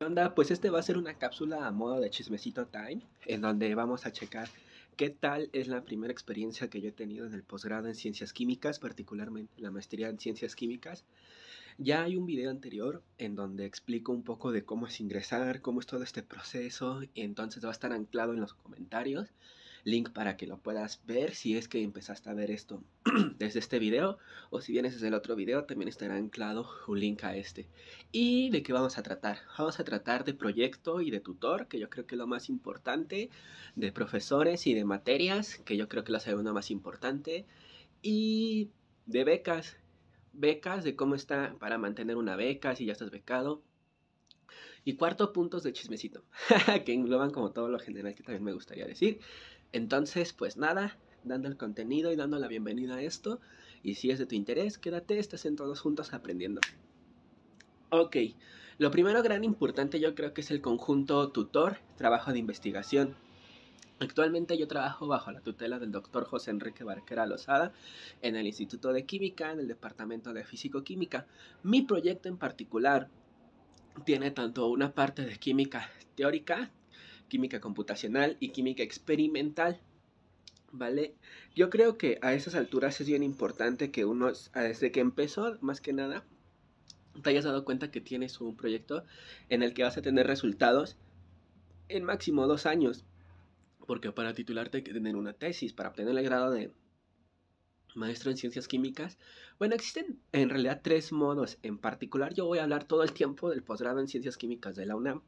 ¿Qué onda? Pues este va a ser una cápsula a modo de chismecito time, en donde vamos a checar qué tal es la primera experiencia que yo he tenido en el posgrado en ciencias químicas, particularmente la maestría en ciencias químicas. Ya hay un video anterior en donde explico un poco de cómo es ingresar, cómo es todo este proceso, y entonces va a estar anclado en los comentarios link para que lo puedas ver si es que empezaste a ver esto desde este video o si vienes desde el otro video también estará anclado un link a este. ¿Y de qué vamos a tratar? Vamos a tratar de proyecto y de tutor, que yo creo que es lo más importante, de profesores y de materias, que yo creo que es la segunda más importante, y de becas, becas, de cómo está para mantener una beca, si ya estás becado, y cuarto, puntos de chismecito, que engloban como todo lo general que también me gustaría decir. Entonces, pues nada, dando el contenido y dando la bienvenida a esto. Y si es de tu interés, quédate, en todos juntos aprendiendo. Ok, lo primero gran importante yo creo que es el conjunto tutor, trabajo de investigación. Actualmente yo trabajo bajo la tutela del doctor José Enrique Barquera Lozada en el Instituto de Química, en el Departamento de Físico-Química. Mi proyecto en particular tiene tanto una parte de química teórica, química computacional y química experimental. ¿Vale? Yo creo que a esas alturas es bien importante que uno, desde que empezó, más que nada, te hayas dado cuenta que tienes un proyecto en el que vas a tener resultados en máximo dos años. Porque para titularte hay que tener una tesis, para obtener el grado de maestro en ciencias químicas. Bueno, existen en realidad tres modos. En particular, yo voy a hablar todo el tiempo del posgrado en ciencias químicas de la UNAM.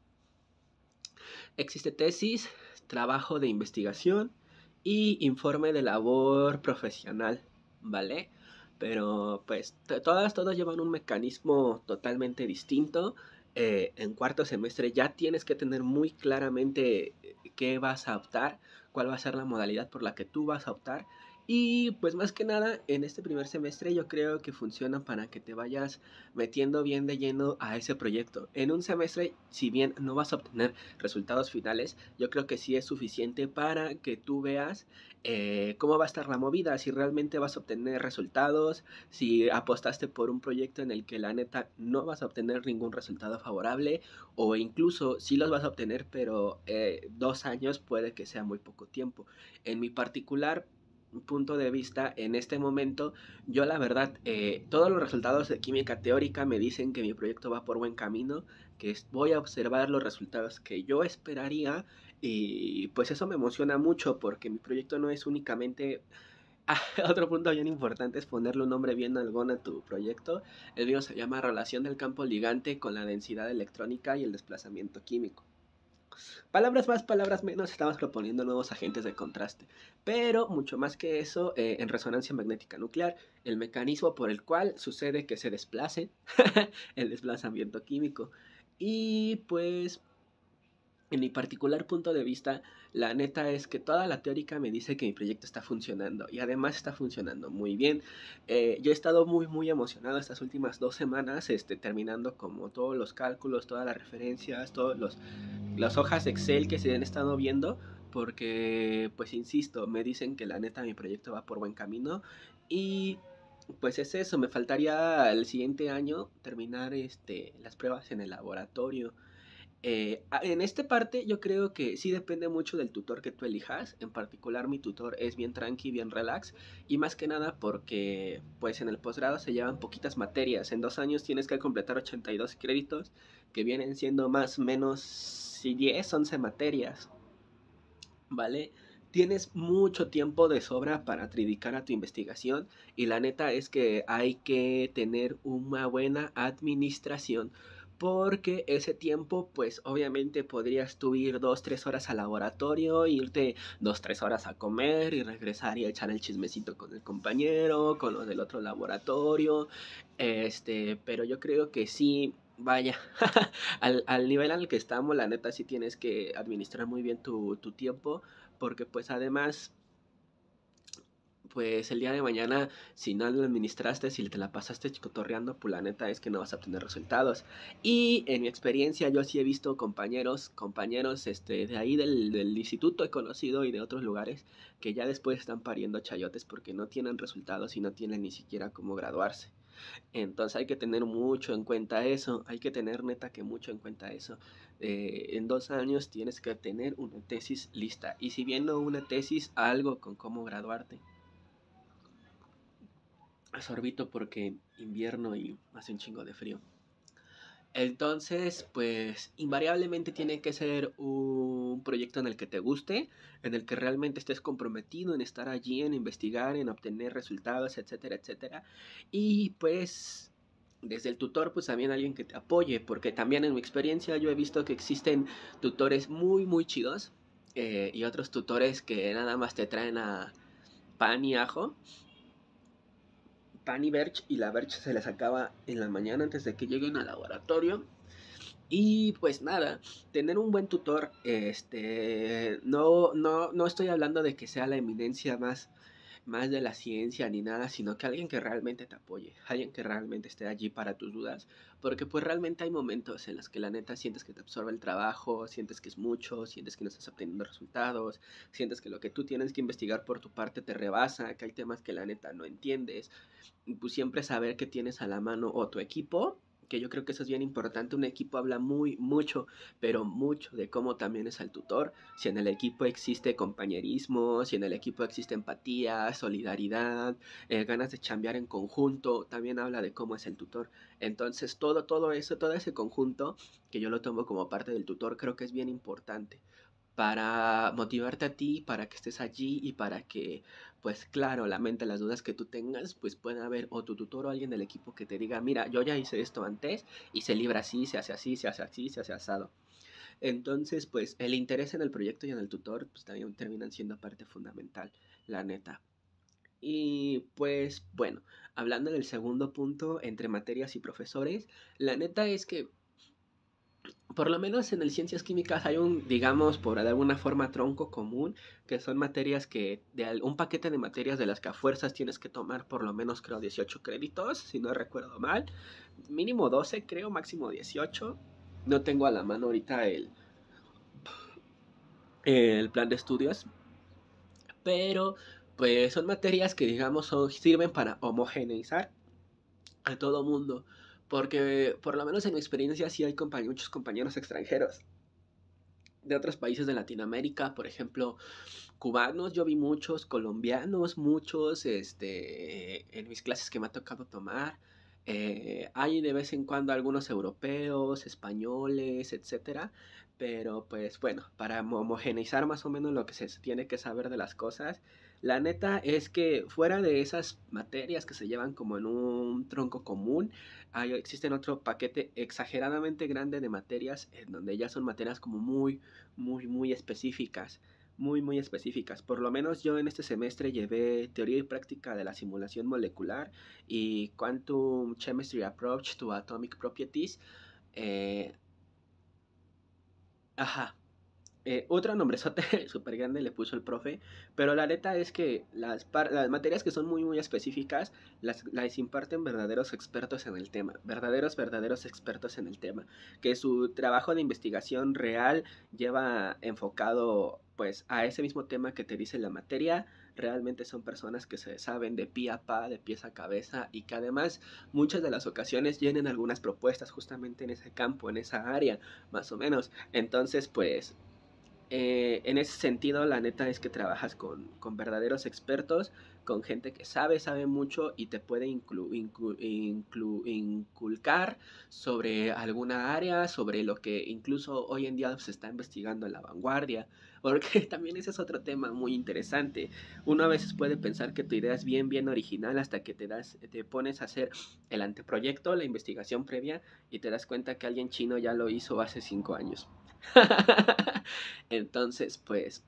Existe tesis, trabajo de investigación y informe de labor profesional, ¿vale? Pero pues todas, todas llevan un mecanismo totalmente distinto. Eh, en cuarto semestre ya tienes que tener muy claramente qué vas a optar, cuál va a ser la modalidad por la que tú vas a optar y pues más que nada, en este primer semestre yo creo que funciona para que te vayas metiendo bien de lleno a ese proyecto. En un semestre, si bien no vas a obtener resultados finales, yo creo que sí es suficiente para que tú veas eh, cómo va a estar la movida, si realmente vas a obtener resultados, si apostaste por un proyecto en el que la neta no vas a obtener ningún resultado favorable o incluso si los vas a obtener, pero eh, dos años puede que sea muy poco tiempo. En mi particular punto de vista, en este momento, yo la verdad, eh, todos los resultados de química teórica me dicen que mi proyecto va por buen camino, que voy a observar los resultados que yo esperaría y pues eso me emociona mucho porque mi proyecto no es únicamente... Ah, otro punto bien importante es ponerle un nombre bien algún a tu proyecto. El mío se llama Relación del campo ligante con la densidad electrónica y el desplazamiento químico. Palabras más, palabras menos, estamos proponiendo nuevos agentes de contraste. Pero mucho más que eso, eh, en resonancia magnética nuclear, el mecanismo por el cual sucede que se desplace el desplazamiento químico. Y pues en mi particular punto de vista, la neta es que toda la teórica me dice que mi proyecto está funcionando y además está funcionando muy bien. Eh, yo he estado muy muy emocionado estas últimas dos semanas, este, terminando como todos los cálculos, todas las referencias, todas las hojas Excel que se han estado viendo, porque pues insisto, me dicen que la neta mi proyecto va por buen camino y pues es eso, me faltaría el siguiente año terminar este, las pruebas en el laboratorio. Eh, en esta parte yo creo que sí depende mucho del tutor que tú elijas. En particular mi tutor es bien tranqui, bien relax. Y más que nada porque pues en el posgrado se llevan poquitas materias. En dos años tienes que completar 82 créditos que vienen siendo más o menos 10, 11 materias. ¿Vale? Tienes mucho tiempo de sobra para tridicar a tu investigación y la neta es que hay que tener una buena administración porque ese tiempo pues obviamente podrías tú ir dos, tres horas al laboratorio, irte dos, tres horas a comer y regresar y echar el chismecito con el compañero, con los del otro laboratorio, este, pero yo creo que sí, vaya, al, nivel al que estamos, la neta sí tienes que administrar muy bien tu, tu tiempo, porque pues además pues el día de mañana, si no lo administraste, si te la pasaste chicotorreando, pues la neta es que no vas a obtener resultados. Y en mi experiencia, yo sí he visto compañeros, compañeros este, de ahí del, del instituto he conocido y de otros lugares que ya después están pariendo chayotes porque no tienen resultados y no tienen ni siquiera cómo graduarse. Entonces hay que tener mucho en cuenta eso, hay que tener neta que mucho en cuenta eso. Eh, en dos años tienes que tener una tesis lista y si bien una tesis, algo con cómo graduarte. Sorbito porque invierno y hace un chingo de frío. Entonces, pues invariablemente tiene que ser un proyecto en el que te guste, en el que realmente estés comprometido en estar allí, en investigar, en obtener resultados, etcétera, etcétera. Y pues desde el tutor, pues también alguien que te apoye, porque también en mi experiencia yo he visto que existen tutores muy, muy chidos eh, y otros tutores que nada más te traen a pan y ajo pan y Berch y la Berch se les acaba en la mañana antes de que lleguen al laboratorio. Y pues nada, tener un buen tutor, este, no, no, no estoy hablando de que sea la eminencia más más de la ciencia ni nada, sino que alguien que realmente te apoye, alguien que realmente esté allí para tus dudas, porque pues realmente hay momentos en los que la neta sientes que te absorbe el trabajo, sientes que es mucho, sientes que no estás obteniendo resultados, sientes que lo que tú tienes que investigar por tu parte te rebasa, que hay temas que la neta no entiendes, y pues siempre saber que tienes a la mano o tu equipo que yo creo que eso es bien importante. Un equipo habla muy, mucho, pero mucho de cómo también es el tutor. Si en el equipo existe compañerismo, si en el equipo existe empatía, solidaridad, eh, ganas de chambear en conjunto, también habla de cómo es el tutor. Entonces, todo, todo eso, todo ese conjunto, que yo lo tomo como parte del tutor, creo que es bien importante para motivarte a ti, para que estés allí y para que, pues claro, la mente, las dudas que tú tengas, pues pueda haber o tu tutor o alguien del equipo que te diga, mira, yo ya hice esto antes y se libra así, se hace así, se hace así, se hace asado. Entonces, pues el interés en el proyecto y en el tutor, pues también terminan siendo parte fundamental, la neta. Y pues bueno, hablando del segundo punto entre materias y profesores, la neta es que por lo menos en el ciencias químicas hay un, digamos, por alguna forma tronco común, que son materias que, de un paquete de materias de las que a fuerzas tienes que tomar por lo menos creo 18 créditos, si no recuerdo mal, mínimo 12 creo, máximo 18. No tengo a la mano ahorita el, el plan de estudios, pero pues son materias que digamos son, sirven para homogeneizar a todo mundo. Porque por lo menos en mi experiencia sí hay muchos compañeros extranjeros de otros países de Latinoamérica, por ejemplo, cubanos, yo vi muchos, colombianos, muchos, este, en mis clases que me ha tocado tomar. Eh, hay de vez en cuando algunos europeos, españoles, etcétera, pero pues bueno, para homogeneizar más o menos lo que se tiene que saber de las cosas, la neta es que fuera de esas materias que se llevan como en un tronco común, existen otro paquete exageradamente grande de materias en donde ya son materias como muy, muy, muy específicas. Muy, muy específicas. Por lo menos yo en este semestre llevé teoría y práctica de la simulación molecular y Quantum Chemistry Approach to Atomic Properties. Eh, ajá, eh, otro nombrezote súper grande le puso el profe, pero la neta es que las, las materias que son muy muy específicas las, las, imparten verdaderos expertos en el tema, verdaderos verdaderos expertos en el tema, que su trabajo de investigación real lleva enfocado pues a ese mismo tema que te dice la materia, realmente son personas que se saben de pie a pa, de pies a cabeza y que además muchas de las ocasiones tienen algunas propuestas justamente en ese campo, en esa área, más o menos. Entonces, pues eh, en ese sentido, la neta es que trabajas con, verdaderos expertos, con gente que sabe, sabe mucho y te puede inculcar sobre alguna área, sobre lo que incluso hoy en día se está investigando en la vanguardia, porque también ese es otro tema muy interesante. Uno a veces puede pensar que tu idea es bien, bien original hasta que te, das, te pones a hacer el anteproyecto, la investigación previa y te das cuenta que alguien chino ya lo hizo hace cinco años. Entonces, pues,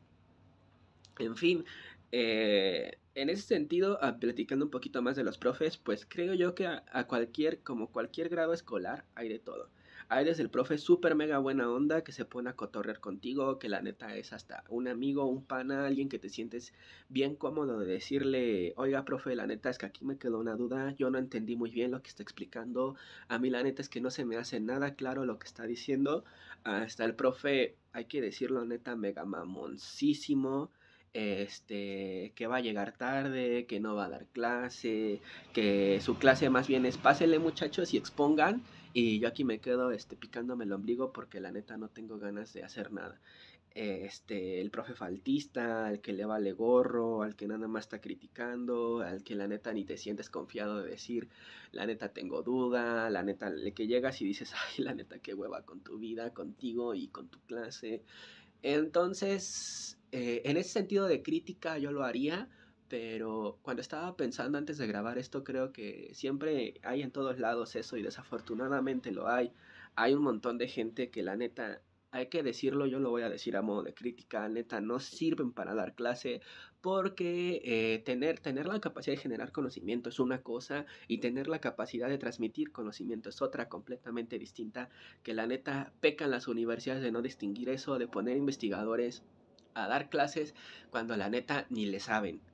en fin, eh, en ese sentido, ah, platicando un poquito más de los profes, pues creo yo que a, a, cualquier, como cualquier grado escolar, hay de todo. Hay desde el profe súper mega buena onda que se pone a cotorrear contigo, que la neta es hasta un amigo, un pana, alguien que te sientes bien cómodo de decirle, oiga, profe, la neta es que aquí me quedó una duda, yo no entendí muy bien lo que está explicando, a mí la neta es que no se me hace nada claro lo que está diciendo, hasta el profe, hay que decirlo neta, mega mamoncísimo, este, que va a llegar tarde, que no va a dar clase, que su clase más bien es pásele muchachos y expongan y yo aquí me quedo este, picándome el ombligo porque la neta no tengo ganas de hacer nada. Este, el profe faltista, al que le vale gorro, al que nada más está criticando, al que la neta ni te sientes confiado de decir, la neta tengo duda, la neta, le que llegas y dices, ay, la neta qué hueva con tu vida, contigo y con tu clase. Entonces, eh, en ese sentido de crítica yo lo haría, pero cuando estaba pensando antes de grabar esto, creo que siempre hay en todos lados eso y desafortunadamente lo hay. Hay un montón de gente que la neta, hay que decirlo, yo lo voy a decir a modo de crítica, neta, no sirven para dar clase porque eh, tener, tener la capacidad de generar conocimiento es una cosa y tener la capacidad de transmitir conocimiento es otra completamente distinta, que la neta pecan las universidades de no distinguir eso, de poner investigadores a dar clases cuando la neta ni le saben.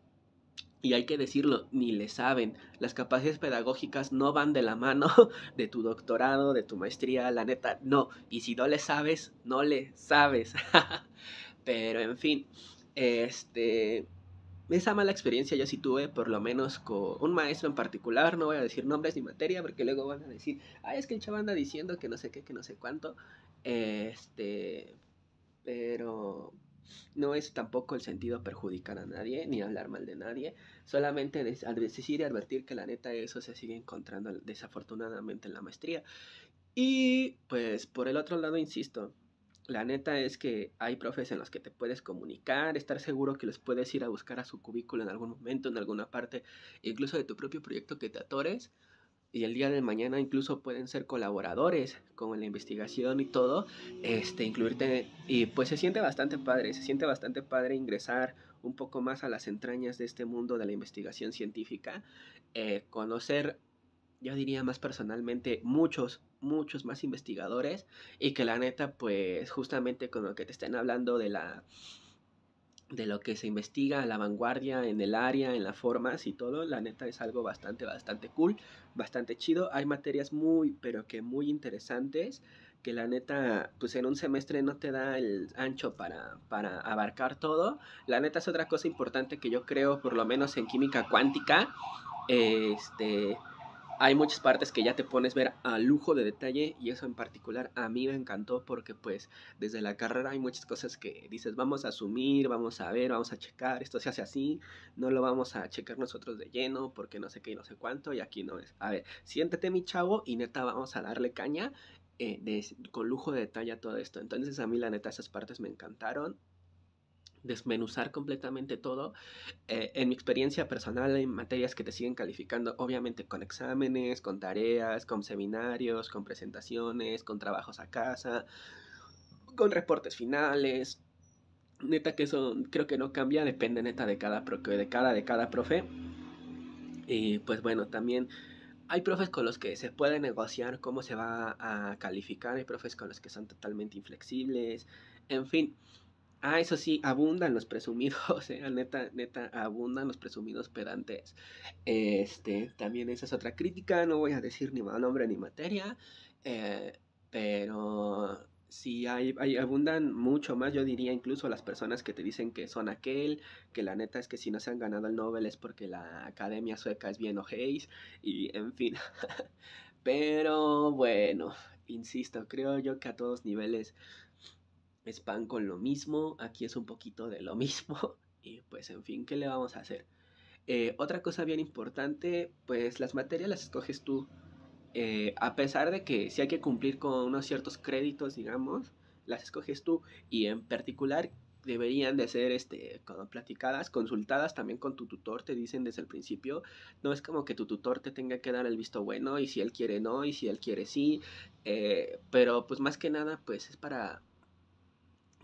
Y hay que decirlo, ni le saben. Las capacidades pedagógicas no van de la mano de tu doctorado, de tu maestría, la neta, no. Y si no le sabes, no le sabes. Pero en fin, este... Esa mala experiencia yo sí tuve, por lo menos con un maestro en particular, no voy a decir nombres ni materia, porque luego van a decir, ay, es que el chaval anda diciendo que no sé qué, que no sé cuánto. Este, pero no es tampoco el sentido perjudicar a nadie ni hablar mal de nadie, solamente decir y advertir que la neta eso se sigue encontrando desafortunadamente en la maestría. Y pues por el otro lado, insisto, la neta es que hay profes en los que te puedes comunicar, estar seguro que los puedes ir a buscar a su cubículo en algún momento, en alguna parte, incluso de tu propio proyecto que te atores y el día de mañana incluso pueden ser colaboradores con la investigación y todo, este, incluirte, y pues se siente bastante padre, se siente bastante padre ingresar un poco más a las entrañas de este mundo de la investigación científica, eh, conocer, yo diría más personalmente, muchos, muchos más investigadores y que la neta, pues justamente con lo que te estén hablando de la de lo que se investiga a la vanguardia en el área, en las formas y todo, la neta es algo bastante, bastante cool, bastante chido. Hay materias muy, pero que muy interesantes, que la neta, pues en un semestre no te da el ancho para, para abarcar todo. La neta es otra cosa importante que yo creo, por lo menos en química cuántica, este hay muchas partes que ya te pones ver a lujo de detalle y eso en particular a mí me encantó porque pues desde la carrera hay muchas cosas que dices vamos a asumir, vamos a ver, vamos a checar, esto se hace así, no lo vamos a checar nosotros de lleno porque no sé qué y no sé cuánto y aquí no es. A ver, siéntate mi chavo y neta vamos a darle caña eh, con lujo de detalle a todo esto. Entonces a mí la neta esas partes me encantaron desmenuzar completamente todo. Eh, en mi experiencia personal en materias que te siguen calificando, obviamente con exámenes, con tareas, con seminarios, con presentaciones, con trabajos a casa, con reportes finales. Neta que eso creo que no cambia, depende neta de cada, de cada, de cada profe. Y pues bueno, también hay profes con los que se puede negociar cómo se va a calificar, hay profes con los que son totalmente inflexibles, en fin, Ah, eso sí, abundan los presumidos, eh, neta, neta, abundan los presumidos pedantes. Este, también esa es otra crítica, no voy a decir ni mal nombre ni materia, eh, pero sí hay, hay, abundan mucho más, yo diría incluso las personas que te dicen que son aquel, que la neta es que si no se han ganado el Nobel es porque la academia sueca es bien ojéis, y en fin. pero bueno, insisto, creo yo que a todos niveles es pan con lo mismo, aquí es un poquito de lo mismo y pues en fin, ¿qué le vamos a hacer? Eh, otra cosa bien importante, pues las materias las escoges tú. Eh, a pesar de que si hay que cumplir con unos ciertos créditos, digamos, las escoges tú y en particular deberían de ser este platicadas, consultadas también con tu tutor, te dicen desde el principio, no es como que tu tutor te tenga que dar el visto bueno y si él quiere no y si él quiere sí, eh, pero pues más que nada pues es para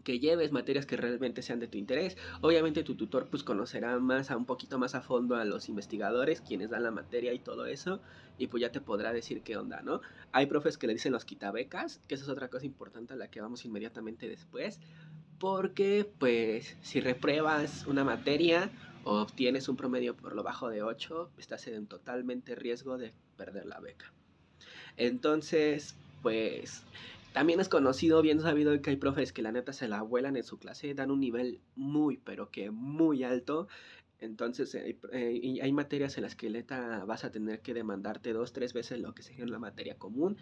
que lleves materias que realmente sean de tu interés. Obviamente tu tutor pues conocerá más a un poquito más a fondo a los investigadores, quienes dan la materia y todo eso, y pues ya te podrá decir qué onda, ¿no? Hay profes que le dicen los quitabecas, que esa es otra cosa importante a la que vamos inmediatamente después, porque pues si repruebas una materia o obtienes un promedio por lo bajo de 8, estás en totalmente riesgo de perder la beca. Entonces, pues También es conocido, bien sabido que hay profes que la neta se la vuelan en su clase, dan un nivel muy, pero que muy alto. Entonces, eh, eh, hay materias en las que neta vas a tener que demandarte dos, tres veces lo que sería una materia común,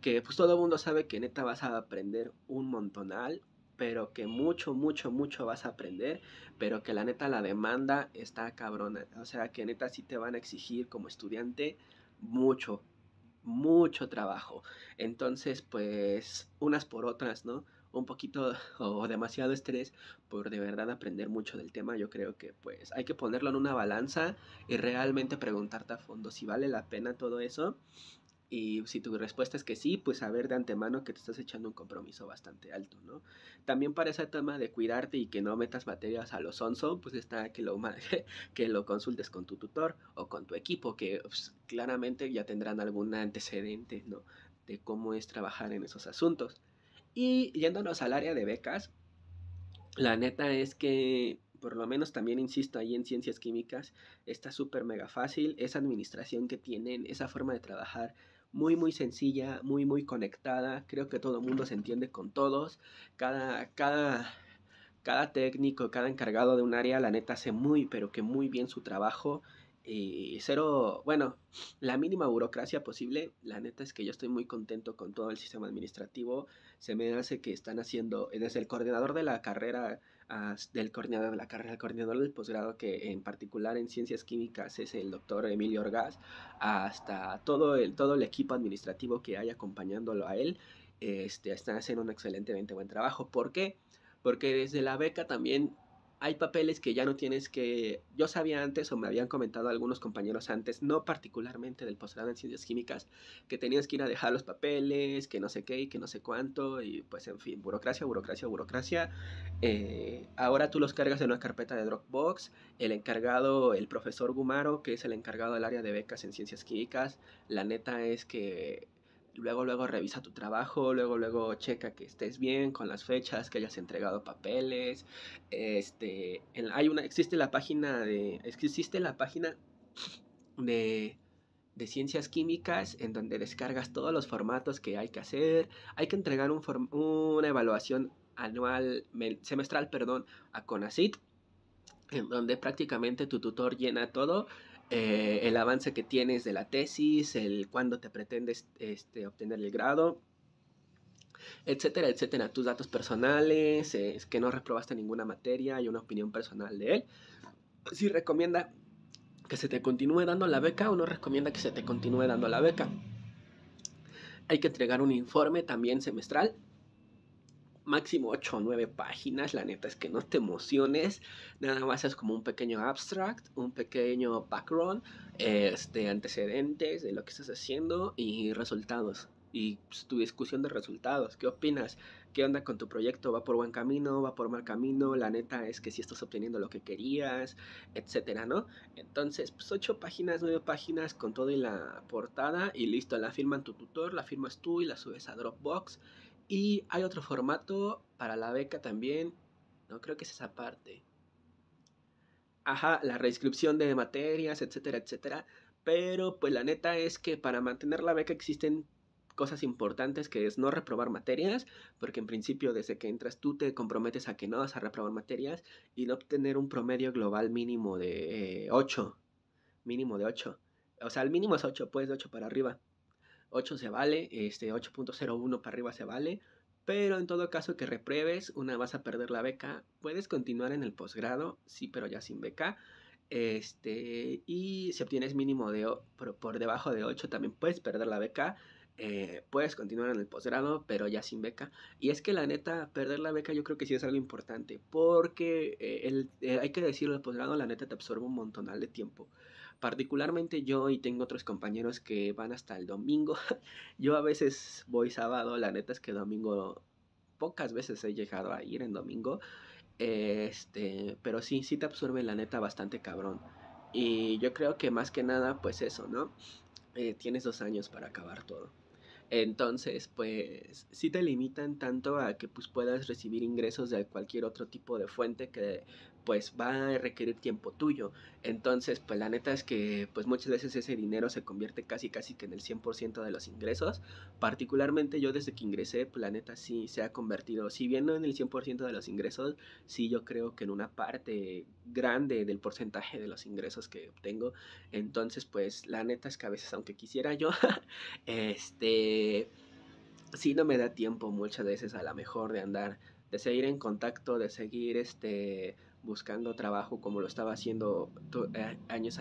que pues todo el mundo sabe que neta vas a aprender un montonal, pero que mucho, mucho, mucho vas a aprender, pero que la neta la demanda está cabrona. O sea, que neta sí te van a exigir como estudiante mucho, mucho trabajo. Entonces, pues, unas por otras, ¿no? Un poquito o demasiado estrés por de verdad aprender mucho del tema. Yo creo que pues hay que ponerlo en una balanza y realmente preguntarte a fondo si vale la pena todo eso y si tu respuesta es que sí, pues saber de antemano que te estás echando un compromiso bastante alto, ¿no? También para ese tema de cuidarte y que no metas materias a los sonso, pues está que lo, que lo consultes con tu tutor o con tu equipo, que pues, claramente ya tendrán algún antecedente, ¿no? De cómo es trabajar en esos asuntos. Y yéndonos al área de becas, la neta es que por lo menos también insisto ahí en ciencias químicas, está súper mega fácil, esa administración que tienen, esa forma de trabajar muy muy sencilla, muy muy conectada, creo que todo el mundo se entiende con todos, cada, cada, cada técnico, cada encargado de un área, la neta hace muy pero que muy bien su trabajo. Y cero, bueno, la mínima burocracia posible, la neta es que yo estoy muy contento con todo el sistema administrativo, se me hace que están haciendo, desde el coordinador de la carrera, del coordinador de la carrera, el coordinador del posgrado, que en particular en ciencias químicas es el doctor Emilio Orgaz, hasta todo el, todo el equipo administrativo que hay acompañándolo a él, este, están haciendo un excelentemente buen trabajo. ¿Por qué? Porque desde la beca también hay papeles que ya no tienes que... Yo sabía antes, o me habían comentado algunos compañeros antes, no particularmente del posgrado en ciencias químicas, que tenías que ir a dejar los papeles, que no sé qué y que no sé cuánto, y pues en fin, burocracia, burocracia, burocracia. Eh, ahora tú los cargas en una carpeta de Dropbox, el encargado, el profesor Gumaro, que es el encargado del área de becas en ciencias químicas, la neta es que luego luego revisa tu trabajo, luego luego checa que estés bien con las fechas, que hayas entregado papeles. Este, hay una existe la página de existe la página de de ciencias químicas en donde descargas todos los formatos que hay que hacer. Hay que entregar un una evaluación anual semestral, perdón, a CONACIT en donde prácticamente tu tutor llena todo eh, el avance que tienes de la tesis, el cuándo te pretendes este, obtener el grado, etcétera, etcétera. Tus datos personales, es que no reprobaste ninguna materia y una opinión personal de él. Si recomienda que se te continúe dando la beca o no recomienda que se te continúe dando la beca. Hay que entregar un informe también semestral máximo 8 o 9 páginas, la neta es que no te emociones, nada más es como un pequeño abstract, un pequeño background, este, antecedentes de lo que estás haciendo y resultados. Y pues, tu discusión de resultados, ¿qué opinas? ¿Qué onda con tu proyecto? ¿Va por buen camino? ¿Va por mal camino? La neta es que si estás obteniendo lo que querías, etcétera, ¿no? Entonces, pues 8 páginas, 9 páginas con todo y la portada y listo, la firman tu tutor, la firmas tú y la subes a Dropbox y hay otro formato para la beca también. No creo que es esa parte. Ajá, la reinscripción de materias, etcétera, etcétera. Pero pues la neta es que para mantener la beca existen cosas importantes que es no reprobar materias, porque en principio desde que entras tú te comprometes a que no vas a reprobar materias y no obtener un promedio global mínimo de 8. Eh, mínimo de 8. O sea, el mínimo es 8, pues de 8 para arriba. 8 se vale, este 8.01 para arriba se vale, pero en todo caso que repruebes, una vas a perder la beca, puedes continuar en el posgrado, sí, pero ya sin beca. Este, y si obtienes mínimo de por, debajo de 8 también puedes perder la beca. Eh, puedes continuar en el posgrado, pero ya sin beca. Y es que la neta, perder la beca yo creo que sí es algo importante, porque eh, el, eh, hay que decirlo, el posgrado la neta te absorbe un montonal de tiempo. Particularmente yo y tengo otros compañeros que van hasta el domingo. yo a veces voy sábado, la neta es que domingo pocas veces he llegado a ir en domingo. Este, pero sí, sí te absorbe la neta bastante cabrón. Y yo creo que más que nada, pues eso, ¿no? Eh, tienes dos años para acabar todo. Entonces, pues sí te limitan tanto a que pues puedas recibir ingresos de cualquier otro tipo de fuente que pues va a requerir tiempo tuyo. Entonces, pues la neta es que pues muchas veces ese dinero se convierte casi casi que en el 100% de los ingresos. Particularmente yo desde que ingresé, pues la neta sí se ha convertido, si bien no en el 100% de los ingresos, sí yo creo que en una parte grande del porcentaje de los ingresos que obtengo. Entonces, pues la neta es que a veces aunque quisiera yo, este, sí no me da tiempo muchas veces a la mejor de andar de seguir en contacto, de seguir este buscando trabajo como lo estaba haciendo eh, años,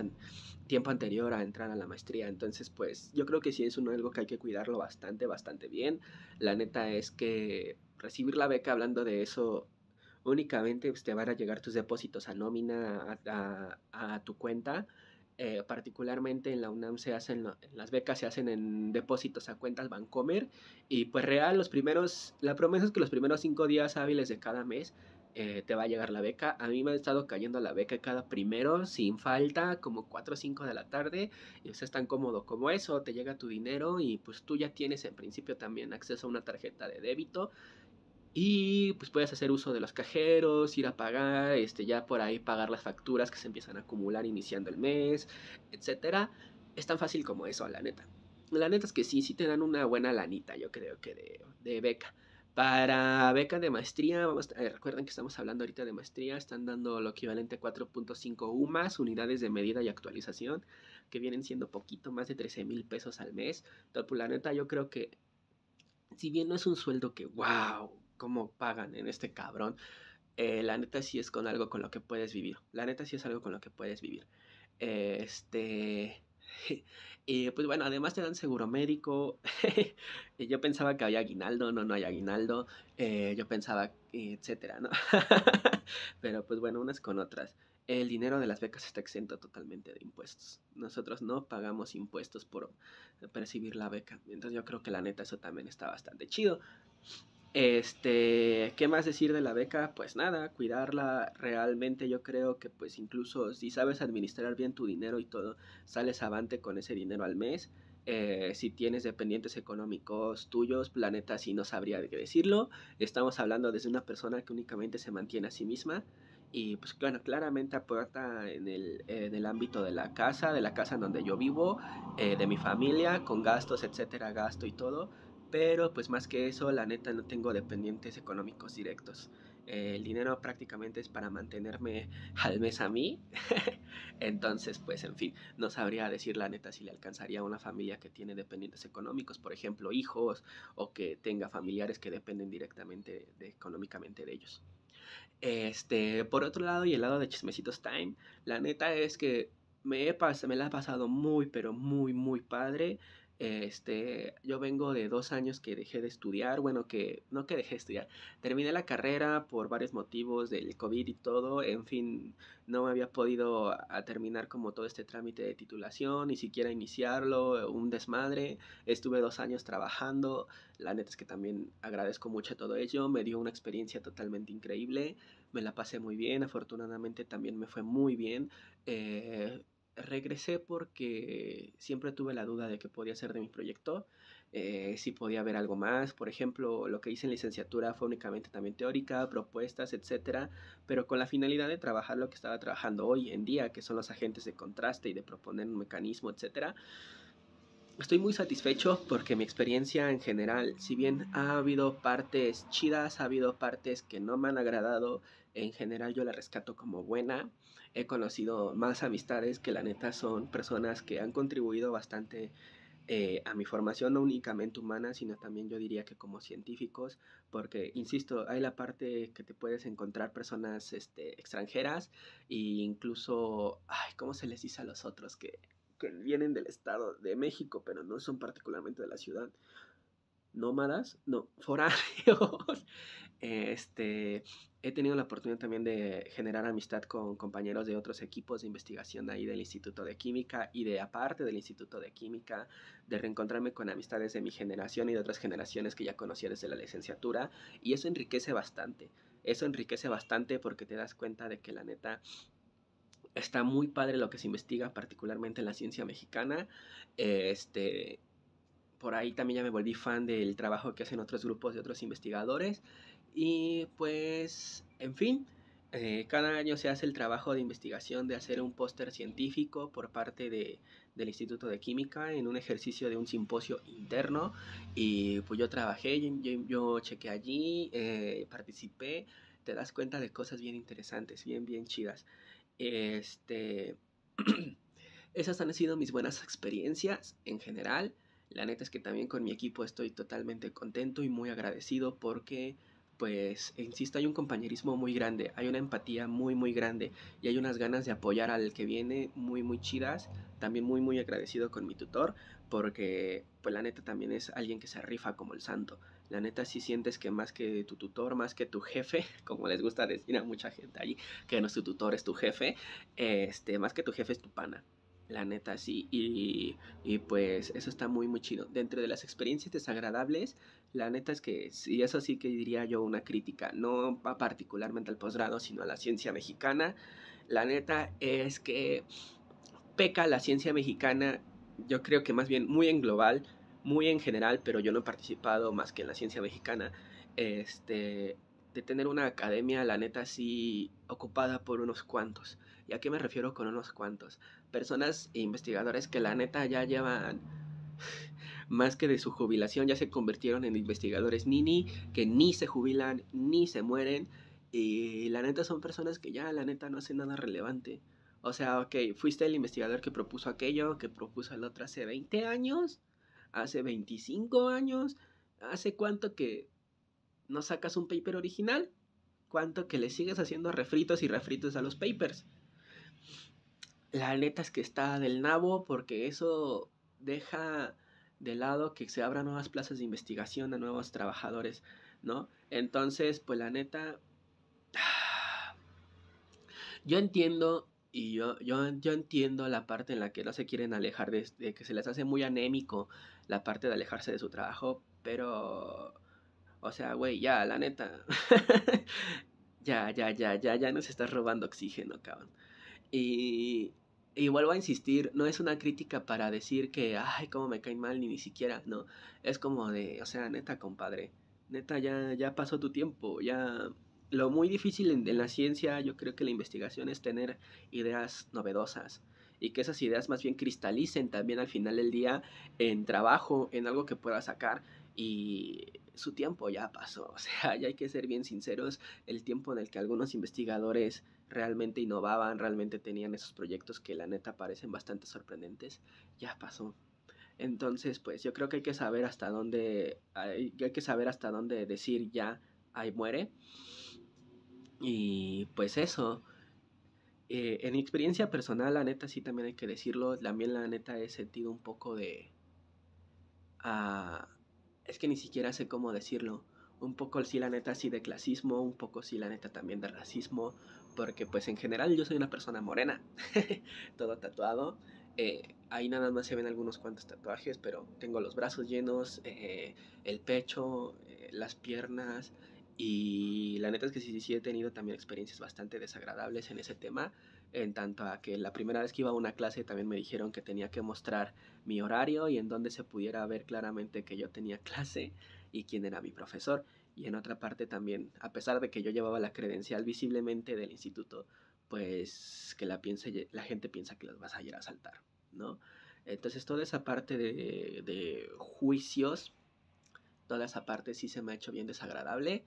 tiempo anterior a entrar a la maestría. Entonces, pues yo creo que sí es uno algo que hay que cuidarlo bastante, bastante bien. La neta es que recibir la beca, hablando de eso, únicamente pues, te van a llegar tus depósitos a nómina, a, tu cuenta. Eh, particularmente en la UNAM se hacen, las becas se hacen en depósitos a cuentas Bancomer y pues real los primeros, la promesa es que los primeros cinco días hábiles de cada mes eh, te va a llegar la beca. A mí me ha estado cayendo la beca cada primero, sin falta, como 4 o 5 de la tarde. Y es tan cómodo como eso, te llega tu dinero y pues tú ya tienes en principio también acceso a una tarjeta de débito. Y pues puedes hacer uso de los cajeros, ir a pagar, este, ya por ahí pagar las facturas que se empiezan a acumular iniciando el mes, etc. Es tan fácil como eso, la neta. La neta es que sí, sí te dan una buena lanita, yo creo que de beca. Para beca de maestría, vamos, eh, recuerden que estamos hablando ahorita de maestría, están dando lo equivalente a 4.5 UMAS, unidades de medida y actualización, que vienen siendo poquito más de 13 mil pesos al mes. Entonces, pues, la neta, yo creo que, si bien no es un sueldo que, wow, cómo pagan en este cabrón, eh, la neta sí es con algo con lo que puedes vivir. La neta sí es algo con lo que puedes vivir. Este. Y pues bueno, además te dan seguro médico. yo pensaba que había aguinaldo, no, no hay aguinaldo. Eh, yo pensaba, etcétera, ¿no? Pero pues bueno, unas con otras. El dinero de las becas está exento totalmente de impuestos. Nosotros no pagamos impuestos por percibir la beca. Entonces yo creo que la neta eso también está bastante chido. Este, ¿qué más decir de la beca? Pues nada, cuidarla realmente yo creo que pues incluso si sabes administrar bien tu dinero y todo, sales avante con ese dinero al mes. Eh, si tienes dependientes económicos tuyos, planeta sí no sabría de qué decirlo. Estamos hablando desde una persona que únicamente se mantiene a sí misma y pues bueno, claramente aporta en el, en el ámbito de la casa, de la casa en donde yo vivo, eh, de mi familia, con gastos, etcétera, gasto y todo pero pues más que eso, la neta no tengo dependientes económicos directos. el dinero prácticamente es para mantenerme al mes a mí. Entonces, pues en fin, no sabría decir la neta si le alcanzaría a una familia que tiene dependientes económicos, por ejemplo, hijos, o que tenga familiares que dependen directamente económicamente de ellos. Este, por otro lado, y el lado de Chismecitos Time, la neta es que me, he me la he pasado muy, pero muy, muy padre. Este, yo vengo de dos años que dejé de estudiar, bueno, que no que dejé de estudiar, terminé la carrera por varios motivos del COVID y todo, en fin, no había podido a, terminar como todo este trámite de titulación, ni siquiera iniciarlo, un desmadre, estuve dos años trabajando, la neta es que también agradezco mucho todo ello, me dio una experiencia totalmente increíble, me la pasé muy bien, afortunadamente también me fue muy bien, eh, regresé porque siempre tuve la duda de qué podía ser de mi proyecto, eh, si podía haber algo más. Por ejemplo, lo que hice en licenciatura fue únicamente también teórica, propuestas, etcétera, pero con la finalidad de trabajar lo que estaba trabajando hoy en día, que son los agentes de contraste y de proponer un mecanismo, etcétera. Estoy muy satisfecho porque mi experiencia en general, si bien ha habido partes chidas, ha habido partes que no me han agradado, en general yo la rescato como buena. He conocido más amistades que la neta son personas que han contribuido bastante eh, a mi formación, no únicamente humana, sino también yo diría que como científicos, porque, insisto, hay la parte que te puedes encontrar personas este, extranjeras e incluso, ay, ¿cómo se les dice a los otros que, que vienen del estado de México, pero no son particularmente de la ciudad? nómadas, no, foráneos. Este, he tenido la oportunidad también de generar amistad con compañeros de otros equipos de investigación ahí del Instituto de Química y de aparte del Instituto de Química, de reencontrarme con amistades de mi generación y de otras generaciones que ya conocía desde la licenciatura y eso enriquece bastante. Eso enriquece bastante porque te das cuenta de que la neta está muy padre lo que se investiga particularmente en la ciencia mexicana. Este, por ahí también ya me volví fan del trabajo que hacen otros grupos de otros investigadores. Y pues, en fin, eh, cada año se hace el trabajo de investigación de hacer un póster científico por parte de, del Instituto de Química en un ejercicio de un simposio interno. Y pues yo trabajé, yo, yo chequé allí, eh, participé. Te das cuenta de cosas bien interesantes, bien, bien chidas. Este. Esas han sido mis buenas experiencias en general. La neta es que también con mi equipo estoy totalmente contento y muy agradecido porque, pues, insisto, hay un compañerismo muy grande, hay una empatía muy, muy grande y hay unas ganas de apoyar al que viene muy, muy chidas. También muy, muy agradecido con mi tutor porque, pues, la neta también es alguien que se rifa como el santo. La neta sí sientes que más que tu tutor, más que tu jefe, como les gusta decir a mucha gente ahí, que no es tu tutor, es tu jefe, este, más que tu jefe es tu pana. La neta, sí. Y, y, pues eso está muy, muy chido. Dentro de las experiencias desagradables, la neta es que, sí, eso sí que diría yo una crítica, no particularmente al posgrado, sino a la ciencia mexicana. La neta es que peca la ciencia mexicana, yo creo que más bien muy en global, muy en general, pero yo no he participado más que en la ciencia mexicana. Este, de tener una academia, la neta, sí ocupada por unos cuantos. ¿Y a qué me refiero con unos cuantos? Personas e investigadores que la neta ya llevan más que de su jubilación, ya se convirtieron en investigadores nini, que ni se jubilan, ni se mueren. Y la neta son personas que ya la neta no hacen nada relevante. O sea, ok, fuiste el investigador que propuso aquello, que propuso el otro hace 20 años, hace 25 años, hace cuánto que no sacas un paper original, cuánto que le sigues haciendo refritos y refritos a los papers la neta es que está del nabo porque eso deja de lado que se abran nuevas plazas de investigación a nuevos trabajadores, ¿no? Entonces, pues la neta, yo entiendo y yo, yo, yo entiendo la parte en la que no se quieren alejar de, de, que se les hace muy anémico la parte de alejarse de su trabajo, pero, o sea, güey, ya, la neta, ya, ya, ya, ya, ya nos estás robando oxígeno, cabrón. Y, y vuelvo a insistir, no es una crítica para decir que, ay, cómo me cae mal, ni ni siquiera, no. Es como de, o sea, neta, compadre, neta, ya, ya pasó tu tiempo, ya... Lo muy difícil en, en la ciencia, yo creo que la investigación es tener ideas novedosas y que esas ideas más bien cristalicen también al final del día en trabajo, en algo que pueda sacar y su tiempo ya pasó, o sea, ya hay que ser bien sinceros, el tiempo en el que algunos investigadores realmente innovaban, realmente tenían esos proyectos que la neta parecen bastante sorprendentes, ya pasó. Entonces, pues yo creo que hay que saber hasta dónde, hay, hay que saber hasta dónde decir ya, ahí muere. Y pues eso, eh, en mi experiencia personal, la neta sí también hay que decirlo, también la neta he sentido un poco de... Uh, es que ni siquiera sé cómo decirlo. Un poco sí la neta sí de clasismo, un poco sí la neta también de racismo, porque pues en general yo soy una persona morena, todo tatuado. Eh, ahí nada más se ven algunos cuantos tatuajes, pero tengo los brazos llenos, eh, el pecho, eh, las piernas, y la neta es que sí, sí he tenido también experiencias bastante desagradables en ese tema, en tanto a que la primera vez que iba a una clase también me dijeron que tenía que mostrar mi horario y en donde se pudiera ver claramente que yo tenía clase y quién era mi profesor. Y en otra parte también, a pesar de que yo llevaba la credencial visiblemente del instituto, pues que la, piense, la gente piensa que los vas a ir a saltar, ¿no? Entonces toda esa parte de, de juicios, toda esa parte sí se me ha hecho bien desagradable.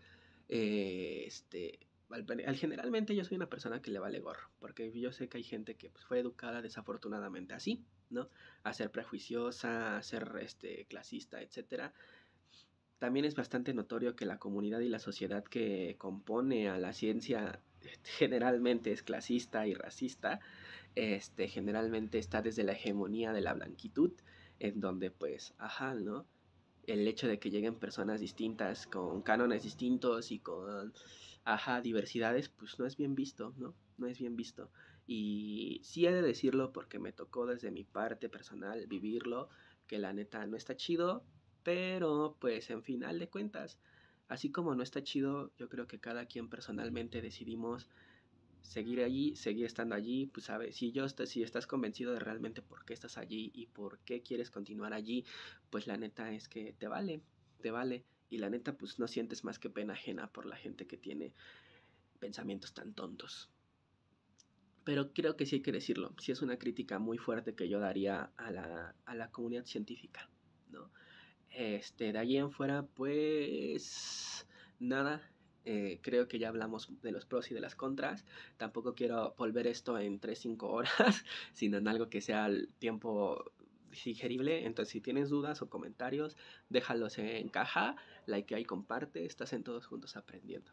Eh, este, al, generalmente yo soy una persona que le vale gorro, porque yo sé que hay gente que pues, fue educada desafortunadamente así, ¿no? A ser prejuiciosa, a ser este, clasista, etc. También es bastante notorio que la comunidad y la sociedad que compone a la ciencia generalmente es clasista y racista, este, generalmente está desde la hegemonía de la blanquitud, en donde pues, ajá, ¿no? El hecho de que lleguen personas distintas, con cánones distintos y con ajá, diversidades, pues no es bien visto, ¿no? No es bien visto. Y sí he de decirlo porque me tocó desde mi parte personal vivirlo, que la neta no está chido, pero pues en final de cuentas, así como no está chido, yo creo que cada quien personalmente decidimos seguir allí, seguir estando allí, pues sabes, si yo si estás convencido de realmente por qué estás allí y por qué quieres continuar allí, pues la neta es que te vale, te vale y la neta pues no sientes más que pena ajena por la gente que tiene pensamientos tan tontos. Pero creo que sí hay que decirlo, sí es una crítica muy fuerte que yo daría a la, a la comunidad científica, ¿no? Este, de allí en fuera, pues nada, eh, creo que ya hablamos de los pros y de las contras. Tampoco quiero volver esto en 3-5 horas, sino en algo que sea el tiempo digerible. Entonces, si tienes dudas o comentarios, déjalos en caja, like y comparte. Estás en todos juntos aprendiendo.